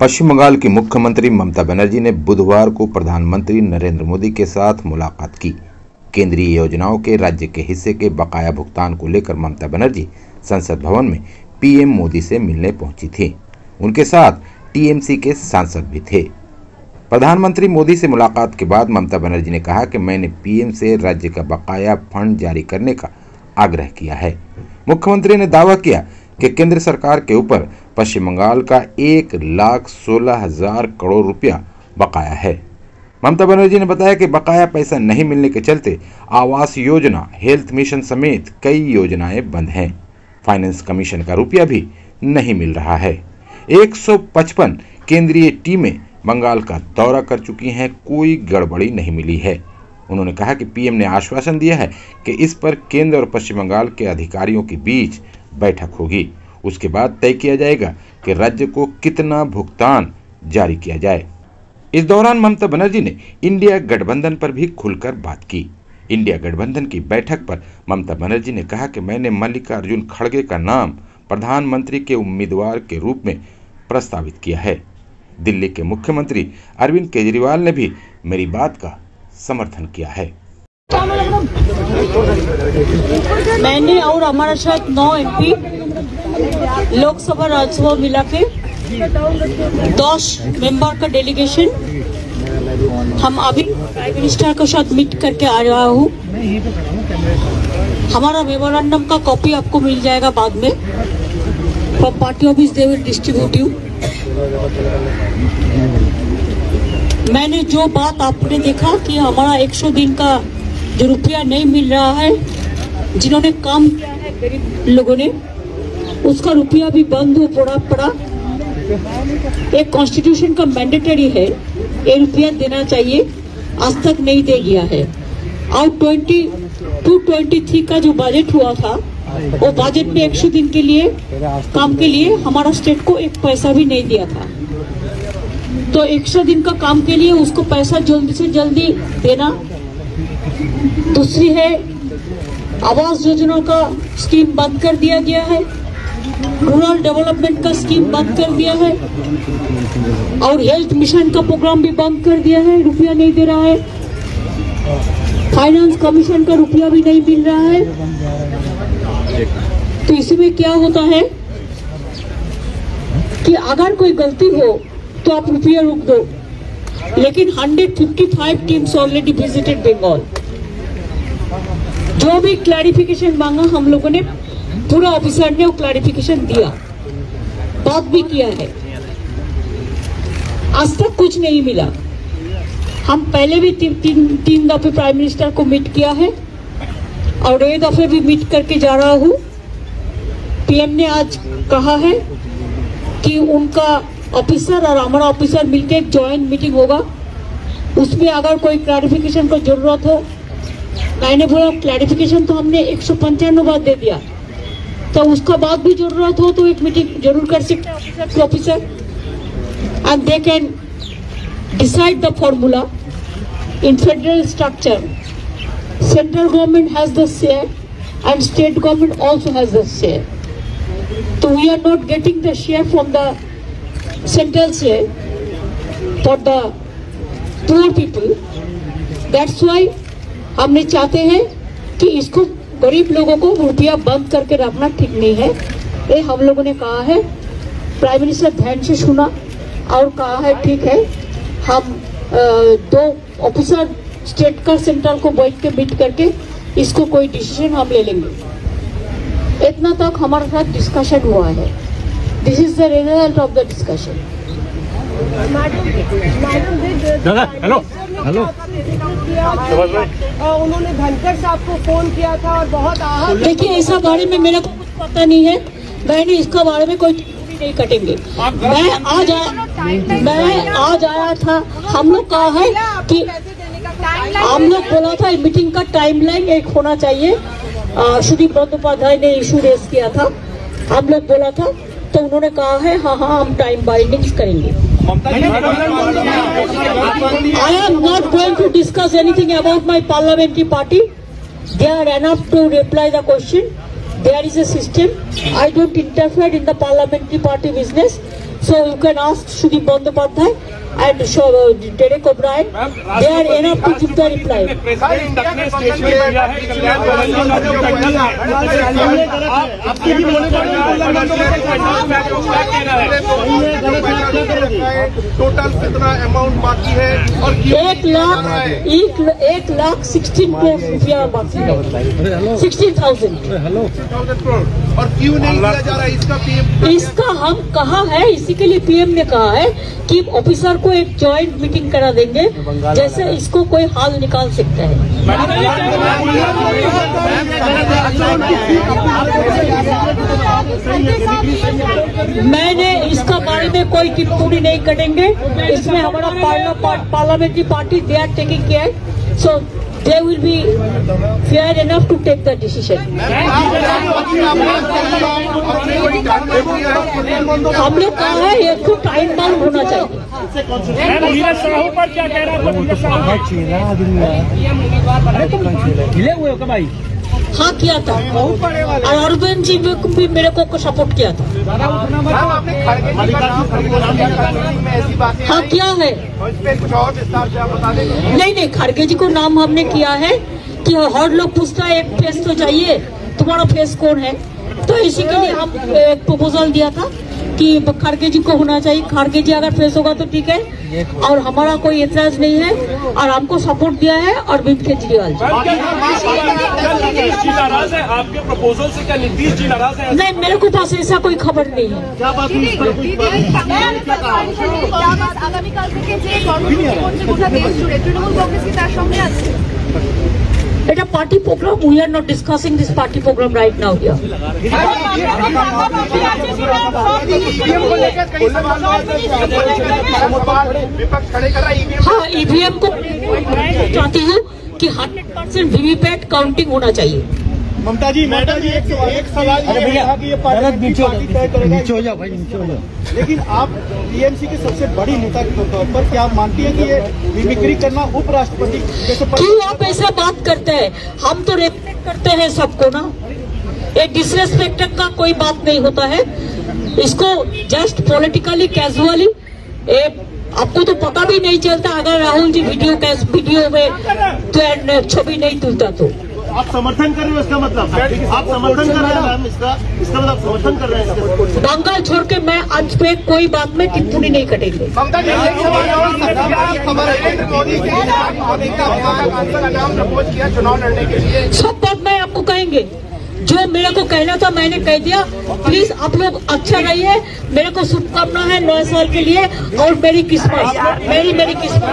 पश्चिम बंगाल की मुख्यमंत्री ममता बनर्जी ने बुधवार को प्रधानमंत्री नरेंद्र मोदी के साथ मुलाकात की। केंद्रीय योजनाओं के राज्य के हिस्से के बकाया भुगतान को लेकर ममता बनर्जी संसद भवन में पीएम मोदी से मिलने पहुँची थी। उनके साथ टीएमसी के सांसद भी थे। प्रधानमंत्री मोदी से मुलाकात के बाद ममता बनर्जी ने कहा कि मैंने पीएम से राज्य का बकाया फंड जारी करने का आग्रह किया है। मुख्यमंत्री ने दावा किया कि केंद्र सरकार के ऊपर पश्चिम बंगाल का एक लाख सोलह हज़ार करोड़ रुपया बकाया है। ममता बनर्जी ने बताया कि बकाया पैसा नहीं मिलने के चलते आवास योजना, हेल्थ मिशन समेत कई योजनाएँ बंद हैं। फाइनेंस कमीशन का रुपया भी नहीं मिल रहा है। 155 केंद्रीय टीमें बंगाल का दौरा कर चुकी हैं, कोई गड़बड़ी नहीं मिली है। उन्होंने कहा कि पीएम ने आश्वासन दिया है कि इस पर केंद्र और पश्चिम बंगाल के अधिकारियों के बीच बैठक होगी। उसके बाद तय किया जाएगा कि राज्य को कितना भुगतान जारी किया जाए। इस दौरान ममता बनर्जी ने इंडिया गठबंधन पर भी खुलकर बात की। इंडिया गठबंधन की बैठक पर ममता बनर्जी ने कहा कि मैंने मल्लिकार्जुन खड़गे का नाम प्रधानमंत्री के उम्मीदवार के रूप में प्रस्तावित किया है। दिल्ली के मुख्यमंत्री अरविंद केजरीवाल ने भी मेरी बात का समर्थन किया है। मैंने और हमारा शायद नौ एमपी लोकसभा राज्यसभा मिला के दस मेंबर का डेलीगेशन हम अभी प्राइम मिनिस्टर के साथ मीट करके आ रहा हूँ। हमारा मेमोरेंडम का कॉपी आपको मिल जाएगा बाद में। From party office they will distribute you मैंने जो बात आपने देखा कि हमारा 100 दिन का जो रुपया नहीं मिल रहा है, जिन्होंने काम किया है गरीब लोगों ने उसका रुपया भी बंद हो, पड़ा पड़ा। एक कॉन्स्टिट्यूशन का मैंडेटरी है। ये रुपया देना चाहिए। आज तक नहीं दे गया है। और ट्वेंटी टू ट्वेंटी थ्री का जो बजट हुआ था, वो बजट में एक सौ दिन के लिए, काम के लिए हमारा स्टेट को एक पैसा भी नहीं दिया था। तो एक सौ दिन का काम के लिए उसको पैसा जल्दी से जल्दी देना। दूसरी है, आवास योजना का स्कीम बंद कर दिया गया है। रूरल डेवलपमेंट का स्कीम बंद कर दिया है और हेल्थ मिशन का प्रोग्राम भी बंद कर दिया है, रुपया नहीं दे रहा है। फाइनेंस कमीशन का रुपया भी नहीं मिल रहा है। तो इसमें क्या होता है कि अगर कोई गलती हो तो आप रुपया रोक दो। लेकिन 155 टीम्स ऑलरेडी विजिटेड बंगाल जो भी क्लैरिफिकेशन मांगा, हम लोगों ने पूरा ऑफिसर ने वो क्लैरिफिकेशन दिया। बात भी किया है। आज तक कुछ नहीं मिला। हम पहले भी तीन तीन तीन दफे प्राइम मिनिस्टर को मीट किया है और एक दफे भी मीट करके जा रहा हूँ। पीएम ने आज कहा है कि उनका ऑफिसर और हमारा ऑफिसर मिलकर एक ज्वाइंट मीटिंग होगा। उसमें अगर कोई क्लैरिफिकेशन को ज़रूरत हो, मैंने बोला क्लैरिफिकेशन तो हमने एक सौ पंचानवे बार दे दिया। तो उसका बात भी ज़रूरत हो तो एक मीटिंग ज़रूर कर सकते हैं officer and they can decide the formula in federal structure central government has the share and state government also has the share तो we are not getting the share from the central से for the poor people that's why हमने चाहते हैं कि इसको गरीब लोगों को रुपया बंद करके रखना ठीक नहीं है। ये हम लोगों ने कहा है प्राइम मिनिस्टर ध्यान से सुना और कहा है ठीक है हम दो ऑफिसर स्टेट का सेंट्रल को बैठ के मीट करके इसको कोई डिसीज़न हम ले लेंगे। इतना तक हमारे साथ डिस्कशन हुआ है। This is the result of the discussion hello hello और उन्होंने धनखड़ साहब को फ़ोन किया था और बहुत आहत देखिए ऐसा बारे में मेरे को कुछ पता नहीं है। मैंने इसका बारे में कोई नहीं कटेंगे। मैं आज आया मैं आज आया था। हम लोग कहा है कि हम लोग बोला था मीटिंग का टाइमलाइन एक होना चाहिए। सुदीप बंदोपाध्याय ने इशू रेस किया था। हम लोग बोला था तो उन्होंने कहा है हाँ हाँ हम टाइम बाइंडिंग्स करेंगे। I am not going to discuss anything about my parliamentary party. They are enough to reply the question. There is a system. I don't interfere in the parliamentary party business. So you can ask Shri Bandyopadhyay and uh, Derek O'Brien. They are enough to give the reply. President अपने statement दिया है कल्याण आपकी भी बोले total कितना amount बाकी है और एक लाख एक एक लाख सिक्सटीन करोड़ रुपया बाकी है। सिक्सटीन थाउज़ेंड थाउज़ेंड और क्यों नहीं किया जा रहा है? इसका इसका हम कहा है? इसी लिए पीएम ने कहा है कि ऑफिसर को एक ज्वाइंट मीटिंग करा देंगे, जैसे इसको कोई हाल निकाल सकता है। मैंने इसका बारे में कोई टिप्पणी नहीं करेंगे। इसमें हमारा parliamentary party they are taking care so they will be fair enough to take the decision. हम लोग कहा है ये तो टाइम बाउंड होना चाहिए क्या कह रहा है हो क्या था। और अरविंद जी ने भी मेरे को सपोर्ट किया था। हाँ किया है। नहीं नहीं खड़गे जी को नाम हमने किया है कि हर लोग पूछता है एक फेस तो चाहिए तुम्हारा फेस कौन है? तो इसी के लिए हम एक प्रपोजल दिया था कि खड़गे जी को होना चाहिए खड़गे जी अगर फेस होगा तो ठीक है और हमारा कोई एतराज नहीं है और हमको सपोर्ट दिया है अरविंद केजरीवाल जी क्या नीतीश जी नाराज है आपके प्रपोजल से क्या नीतीश जी नाराज है नहीं मेरे को पास ऐसा कोई खबर नहीं है আগামীকাল থেকে যে কর্মসূচি করছে গোটা দেশ জুড়ে তৃণমূল কংগ্রেস কি তার সঙ্গে আছে এটা party program we are not discussing this party program right now here हाँ ईवीएम को चाहती हूँ कि 100 परसेंट वीवीपैट काउंटिंग होना चाहिए ममता जी ममता जी एक सवाल एक सवाल ये है कि ये पार्टी करेगा नीचे हो जाओ भाई नीचे हो जाओ। लेकिन आप टीएमसी की सबसे बड़ी नेता के तौर पर क्या आप मानती हैं कि ये मिमिक्री करना उपराष्ट्रपति जैसे क्यों आप ऐसा बात करते हैं? हम तो रेस्पेक्ट करते हैं सबको ना। ये डिसरेस्पेक्ट का कोई बात नहीं होता है। इसको जस्ट पॉलिटिकली कैजुअली आपको तो पता भी नहीं चलता। अगर राहुल जी वीडियो कैस वीडियो में तो छवि नहीं तुलता तो। आप समर्थन कर रहे हो इसका मतलब? आप समर्थन कर रहे हैं मैम इसका? इसका मतलब समर्थन कर रहे हैं बंगाल छोड़ के मैं आज पे कोई बात में टिप्पणी नहीं कटेंगे। है सब बात मैं आपको कहेंगे। जो मेरे को कहना था मैंने कह दिया। प्लीज़ आप लोग अच्छा रहिए। मेरे को शुभकामना है नए साल के लिए और मेरी किस्मत। मेरी मेरी किस्मत।